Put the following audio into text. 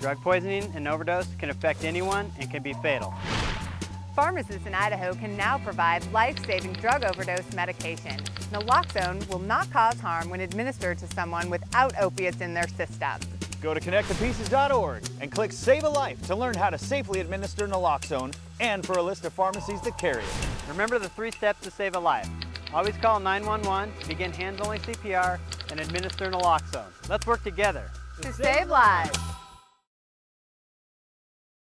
Drug poisoning and overdose can affect anyone and can be fatal. Pharmacists in Idaho can now provide life-saving drug overdose medication. Naloxone will not cause harm when administered to someone without opiates in their system. Go to connectthepieces.org and click Save a Life to learn how to safely administer naloxone and for a list of pharmacies that carry it. Remember the three steps to save a life. Always call 911, begin hands-only CPR, and administer naloxone. Let's work together To save lives.